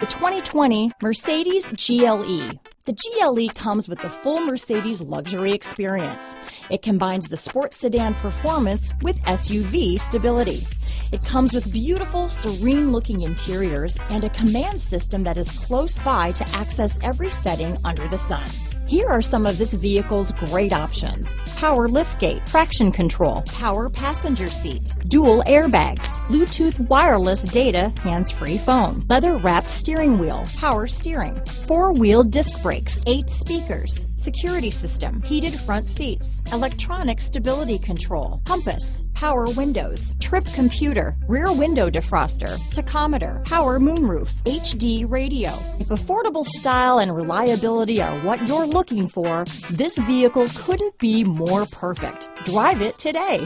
The 2020 Mercedes GLE. The GLE comes with the full Mercedes luxury experience. It combines the sports sedan performance with SUV stability. It comes with beautiful, serene looking interiors and a command system that is close by to access every setting under the sun. Here are some of this vehicle's great options. Power liftgate, traction control, power passenger seat, dual airbags, Bluetooth wireless data, hands-free phone, leather wrapped steering wheel, power steering, four-wheel disc brakes, eight speakers, security system, heated front seats, electronic stability control, compass, power windows, trip computer, rear window defroster, tachometer, power moonroof, HD radio. If affordable style and reliability are what you're looking for, this vehicle couldn't be more perfect. Drive it today.